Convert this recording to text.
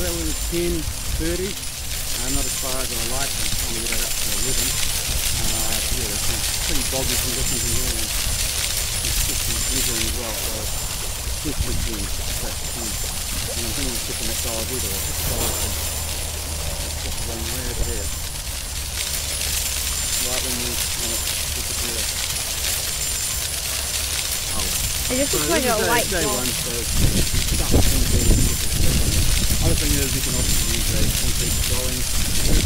that was 10, 30. Uh, not as far as I like. I'm trying to get it up to 11. Uh, yeah, it's pretty boggy conditions in here and it's just blizzarding as well. So definitely. But, um, and I'm thinking of sticking that dive with or dive it's just one way over there. Right when we want to disappear. Oh. It just So like a light bulb. keep going.